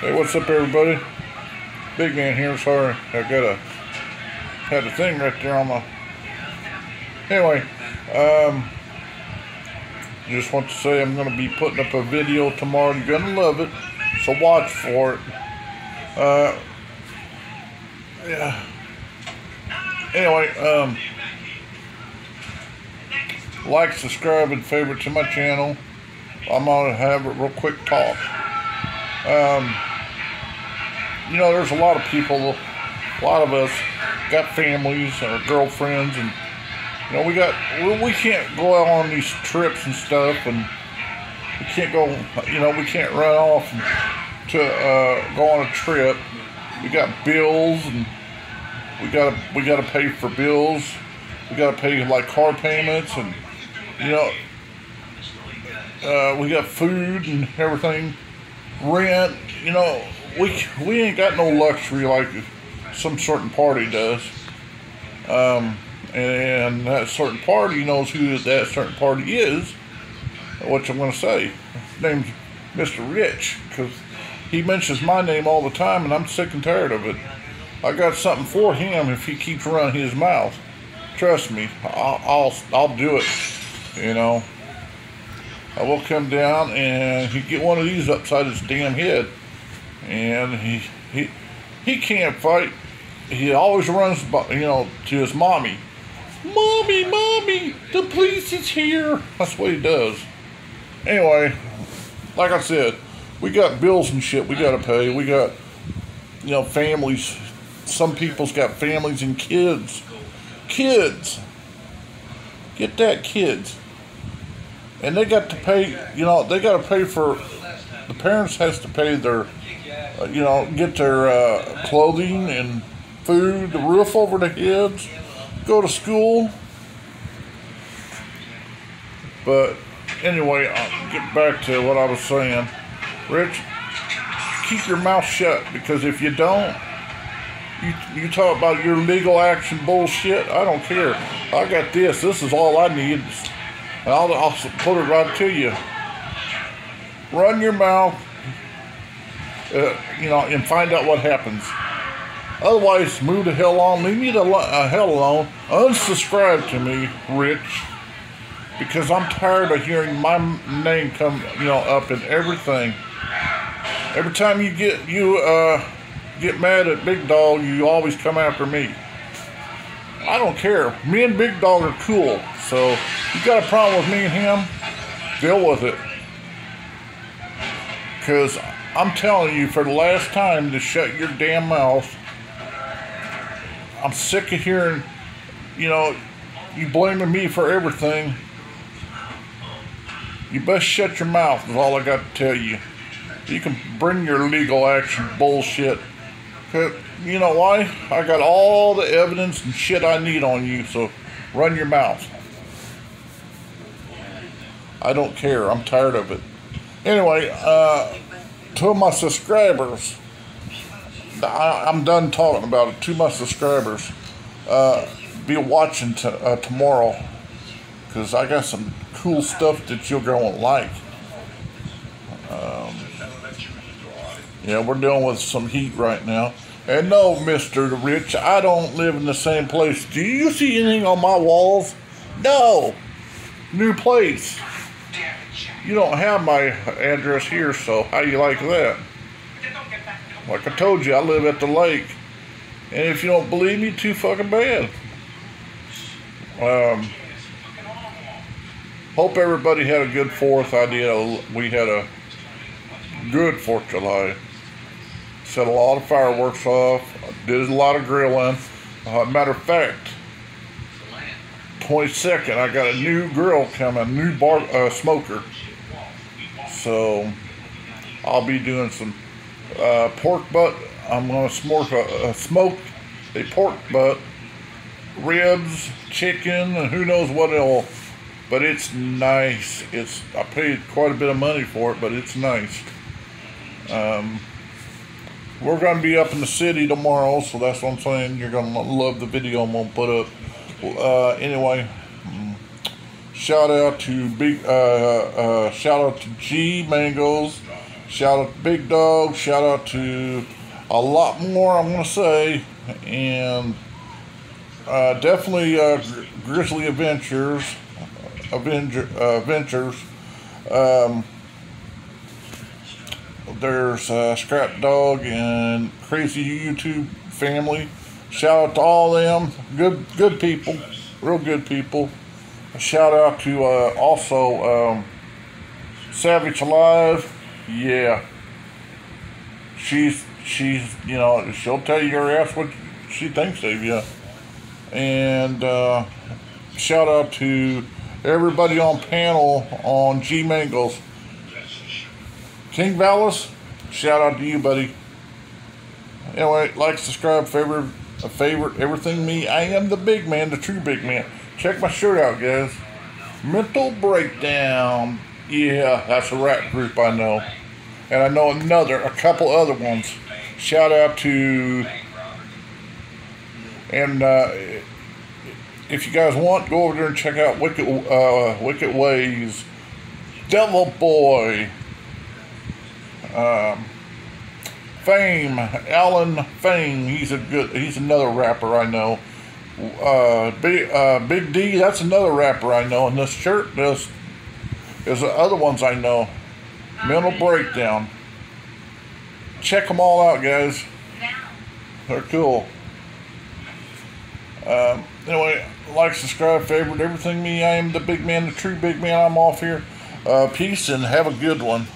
Hey, what's up, everybody? Big man here. Sorry, I got a had a thing right there on my. Anyway, um, just want to say I'm to be putting up a video tomorrow. You're to love it, so watch for it. Uh, yeah. Anyway, um, like, subscribe, and favorite to my channel. I'm gonna have a real quick talk. Um, you know, there's a lot of people, a lot of us got families or girlfriends, and you know, we got we, can't go out on these trips and stuff, and we can't go, you know, we can't run off to uh, go on a trip. We got bills, and we gotta we gotta pay for bills. We gotta pay like car payments, and you know, uh, we got food and everything, rent. You know, we we ain't got no luxury like some certain party does. Um, and that certain party knows who that certain party is. What I'm going to say, His name's Mr. Rich, because he mentions my name all the time, and I'm sick and tired of it. I got something for him if he keeps running his mouth. Trust me, I'll I'll, I'll do it. You know. I will come down and he get one of these upside his damn head, and he he he can't fight. He always runs, you know, to his mommy. Mommy, mommy, the police is here. That's what he does. Anyway, like I said, we got bills and shit we gotta pay. We got, you know, families. Some people's got families and kids. Kids. Get that, kids and they got to pay. You know, they got to pay for. The parents has to pay their, uh, you know, get their uh, clothing and food, the roof over their heads, go to school. But anyway, I'll get back to what I was saying. Rich, keep your mouth shut because if you don't, you, you talk about your legal action bullshit. I don't care. I got this. This is all I need. I'll, I'll put it right to you. Run your mouth, uh, you know, and find out what happens. Otherwise, move the hell on. Leave me the uh, hell alone. Unsubscribe to me, Rich, because I'm tired of hearing my name come, you know, up in everything. Every time you get you uh, get mad at Big Dog, you always come after me. I don't care. Me and Big Dog are cool. So you got a problem with me and him, deal with it. Because I'm telling you for the last time to shut your damn mouth. I'm sick of hearing, you know, you blaming me for everything. You best shut your mouth, is all I got to tell you. You can bring your legal action bullshit. You know why? I got all the evidence and shit I need on you, so run your mouth. I don't care. I'm tired of it. Anyway, uh, to my subscribers, I, am done talking about it. To my subscribers, uh, be watching t- uh, tomorrow because I got some cool stuff that you're going to like. Um, yeah, we're dealing with some heat right now. And no, Mr. Rich, I don't live in the same place. Do you see anything on my walls? No. New place. You don't have my address here, so how you like that? Like I told you, I live at the lake. And if you don't believe me, too fucking bad. Um, hope everybody had a good 4th idea. We had a good 4th of July. Set a lot of fireworks off. Did a lot of grilling. Uh, matter of fact, 22nd, I got a new grill coming, new bar uh, smoker. So I'll be doing some uh, pork butt. I'm gonna smoke a, a smoke a pork butt, ribs, chicken, and who knows what else. But it's nice. It's I paid quite a bit of money for it, but it's nice. Um, we're gonna be up in the city tomorrow, so that's what I'm saying. You're gonna love the video I'm gonna put up. Uh, anyway. Shout out to big uh, uh, shout out to G Mangoes Shout out to Big Dog. Shout out to a lot more, I'm going to say. And uh, definitely uh, Grizzly Adventures. Avenger, uh. Um, there's uh, Scrap Dog and Crazy YouTube family. Shout out to all them. Good, good people. Real good people. A shout out to uh, also um, Savage Alive. Yeah. She's she's you know she'll tell you your ass what she thinks of you. And uh, shout out to everybody on panel on G Mangles. King Valis, shout out to you, buddy. Anyway, like, subscribe, favorite, a favorite, everything me. I am the big man, the true big man. Check my shirt out, guys. Mental Breakdown. Yeah, that's a rap group I know. And I know another, a couple other ones. Shout out to, and uh, if you guys want, go over there and check out Wicked, uh, Wicked Ways, Devil Boy, um, Fame, Alan Fame. He's a good. He's another rapper I know. Uh, Big, uh, Big D. That's another rapper I know. And this shirt, this is the other ones I know. Mental Breakdown. Check them all out, guys. They're cool. Um, anyway, like, subscribe, favorite, everything me. I am the big man, the true big man. I'm off here. Uh, peace and have a good one.